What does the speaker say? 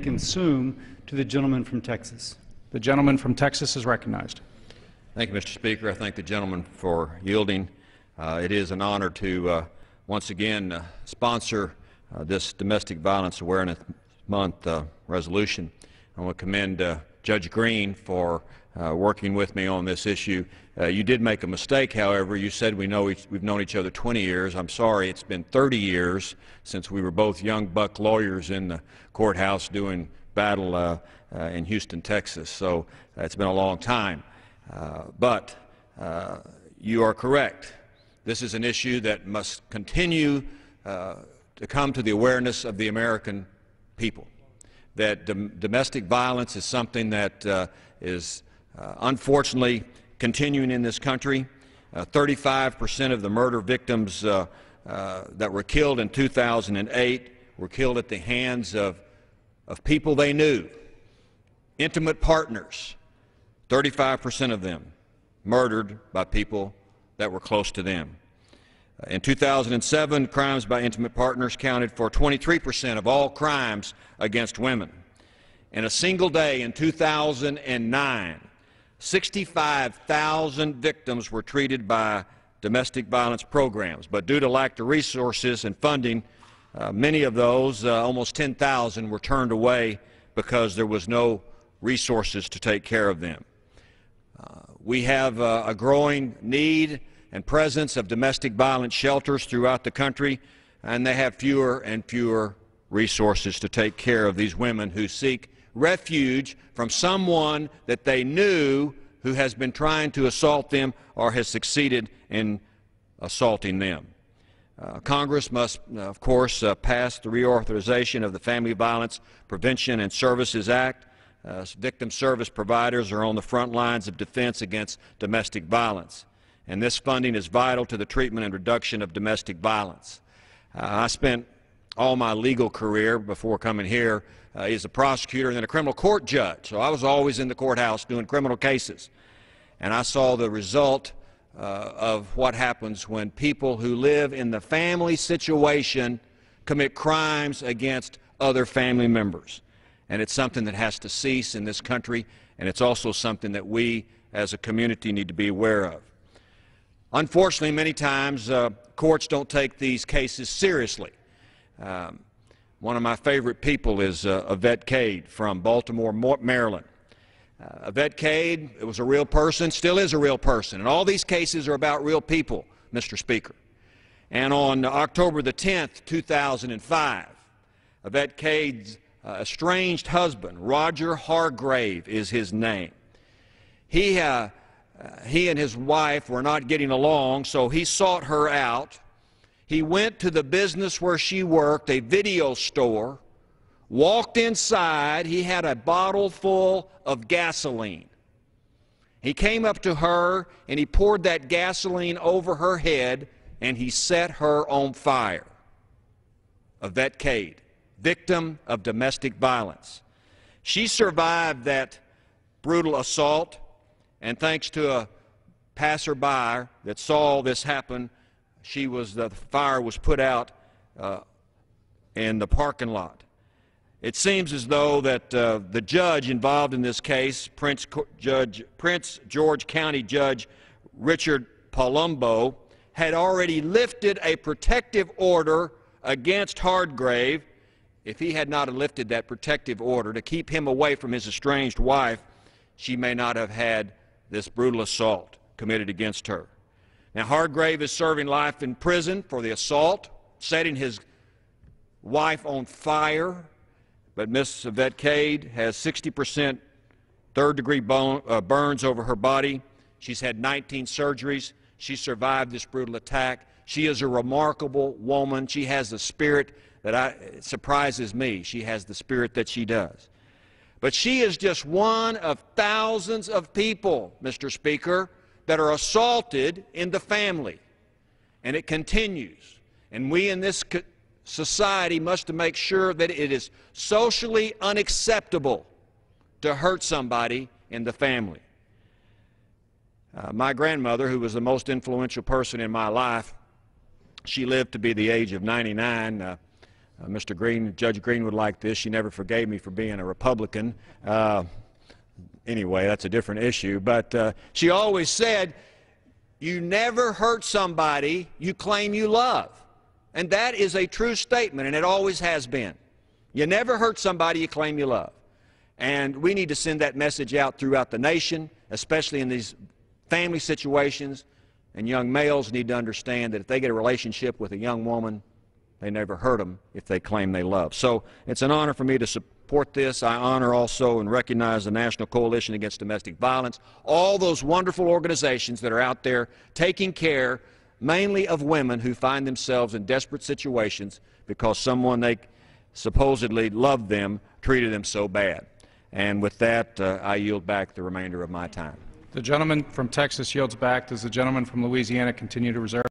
consume to the gentleman from Texas. The gentleman from Texas is recognized. Thank you, Mr. Speaker. I thank the gentleman for yielding. Uh, it is an honor to uh, once again uh, sponsor uh, this Domestic Violence Awareness Month uh, resolution. I want to commend uh, Judge Green for working with me on this issue. you did make a mistake, however. You said we know each, we've known each other 20 years. I'm sorry, it's been 30 years since we were both young buck lawyers in the courthouse doing battle uh, uh, in Houston, Texas. So uh, it's been a long time. but you are correct. This is an issue that must continue to come to the awareness of the American people. That dom domestic violence is something that uh, is uh, unfortunately continuing in this country. 35 percent of the murder victims uh, that were killed in 2008 were killed at the hands of of people they knew, intimate partners, 35 percent of them murdered by people that were close to them. In 2007, crimes by intimate partners counted for 23 percent of all crimes against women. In a single day in 2009, 65,000 victims were treated by domestic violence programs, but due to lack of resources and funding, uh, many of those, uh, almost 10,000, were turned away because there was no resources to take care of them. Uh, we have uh, a growing need and presence of domestic violence shelters throughout the country, and they have fewer and fewer resources to take care of these women who seek refuge from someone that they knew who has been trying to assault them or has succeeded in assaulting them. Uh, Congress must, uh, of course, uh, pass the reauthorization of the Family Violence Prevention and Services Act. Uh, victim service providers are on the front lines of defense against domestic violence, and this funding is vital to the treatment and reduction of domestic violence. Uh, I spent all my legal career before coming here uh, as a prosecutor and then a criminal court judge, so I was always in the courthouse doing criminal cases, and I saw the result uh, of what happens when people who live in the family situation commit crimes against other family members. And it's something that has to cease in this country, and it's also something that we as a community need to be aware of. Unfortunately, many times uh, courts don't take these cases seriously. Um, one of my favorite people is uh, Yvette Cade from Baltimore, Maryland. Uh, Yvette Cade it was a real person, still is a real person. And all these cases are about real people, Mr. Speaker. And on October the 10th, 2005, Yvette Cade's uh, estranged husband, Roger Hargrave is his name. He, uh, uh, he and his wife were not getting along, so he sought her out. He went to the business where she worked, a video store, walked inside. He had a bottle full of gasoline. He came up to her and he poured that gasoline over her head and he set her on fire. Yvette Cade, victim of domestic violence. She survived that brutal assault, and thanks to a passerby that saw this happen, she was the fire was put out uh, in the parking lot. It seems as though that uh, the judge involved in this case, Prince, judge, Prince George County Judge Richard Palumbo, had already lifted a protective order against Hargrave. If he had not lifted that protective order to keep him away from his estranged wife, she may not have had this brutal assault committed against her. Now, Hargrave is serving life in prison for the assault, setting his wife on fire, but Miss Yvette Cade has 60 percent third-degree uh, burns over her body. She's had 19 surgeries. She survived this brutal attack. She is a remarkable woman. She has the spirit that I, surprises me. She has the spirit that she does. But she is just one of thousands of people, Mr. Speaker, that are assaulted in the family. And it continues. And we in this society must make sure that it is socially unacceptable to hurt somebody in the family. Uh, my grandmother, who was the most influential person in my life, she lived to be the age of 99. Uh, Uh, Mr. Green, Judge Green would like this. She never forgave me for being a Republican. Anyway, that's a different issue. But uh, she always said, you never hurt somebody you claim you love. And that is a true statement, and it always has been. You never hurt somebody you claim you love. And we need to send that message out throughout the nation, especially in these family situations. And young males need to understand that if they get a relationship with a young woman, they never hurt them if they claim they love. So it's an honor for me to support this. I honor also and recognize the National Coalition Against Domestic Violence, all those wonderful organizations that are out there taking care mainly of women who find themselves in desperate situations because someone they supposedly loved them treated them so bad. And with that, uh, I yield back the remainder of my time. The gentleman from Texas yields back. Does the gentleman from Louisiana continue to reserve?